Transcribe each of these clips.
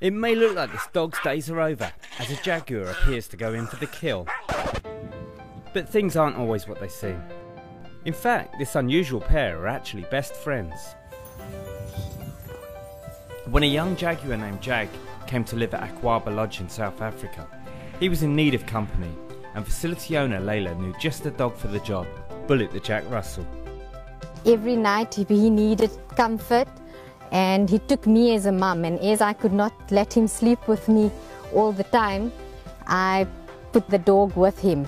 It may look like this dog's days are over as a jaguar appears to go in for the kill. But things aren't always what they seem. In fact, this unusual pair are actually best friends. When a young jaguar named Jag came to live at Akwaaba Lodge in South Africa, he was in need of company, and facility owner Layla knew just the dog for the job Bullet the Jack Russell. Every night he needed comfort and he took me as a mum and as I could not let him sleep with me all the time, I put the dog with him.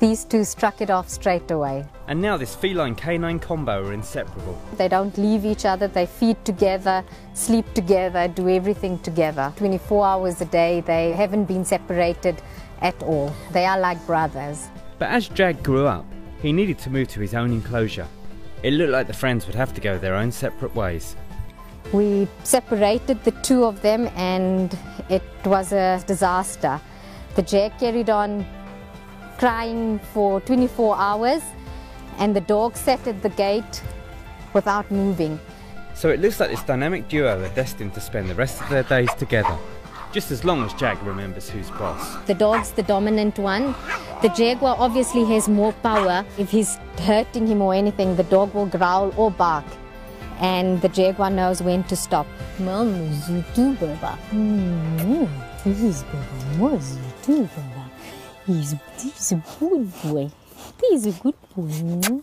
These two struck it off straight away. And now this feline canine combo are inseparable. They don't leave each other, they feed together, sleep together, do everything together. 24 hours a day, they haven't been separated at all. They are like brothers. But as Jag grew up, he needed to move to his own enclosure. It looked like the friends would have to go their own separate ways. We separated the two of them and it was a disaster. The Jag carried on crying for 24 hours and the dog sat at the gate without moving. So it looks like this dynamic duo are destined to spend the rest of their days together, just as long as Jag remembers who's boss. The dog's the dominant one. The jaguar obviously has more power. If he's hurting him or anything, the dog will growl or bark. And the jaguar knows when to stop. Baba. Hmm, Baba, what you Baba? He's, he's a good boy. He's a good boy.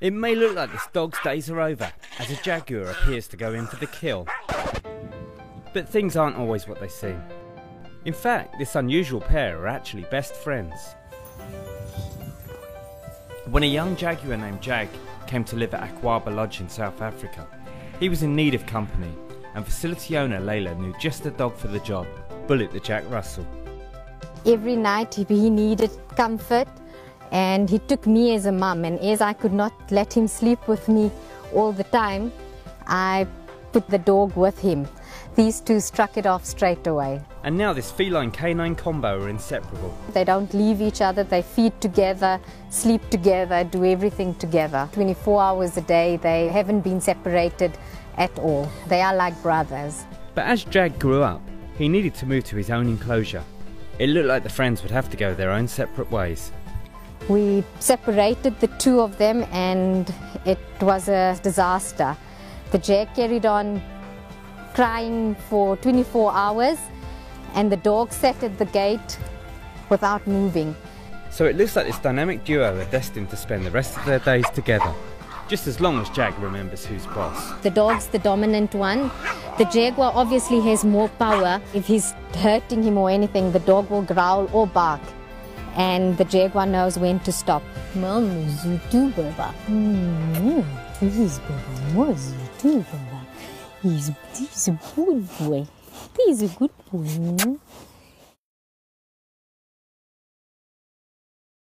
It may look like this dog's days are over as a jaguar appears to go in for the kill. But things aren't always what they seem. In fact, this unusual pair are actually best friends. When a young jaguar named Jag came to live at Akwaaba Lodge in South Africa, he was in need of company, and facility owner Layla knew just the dog for the job Bullet the Jack Russell. Every night he needed comfort and he took me as a mum and as I could not let him sleep with me all the time, I put the dog with him. These two struck it off straight away. And now this feline canine combo are inseparable. They don't leave each other, they feed together, sleep together, do everything together. 24 hours a day, they haven't been separated at all. They are like brothers. But as Jag grew up, he needed to move to his own enclosure. It looked like the friends would have to go their own separate ways. We separated the two of them and it was a disaster. The Jag carried on crying for 24 hours and the dog sat at the gate without moving. So it looks like this dynamic duo are destined to spend the rest of their days together, just as long as Jag remembers who's boss. The dog's the dominant one. The jaguar obviously has more power. If he's hurting him or anything, the dog will growl or bark. And the jaguar knows when to stop. Mom, you do, Baba. Hmm, please, Baba, what you do, Baba? He's, he's a good boy. He's a good boy.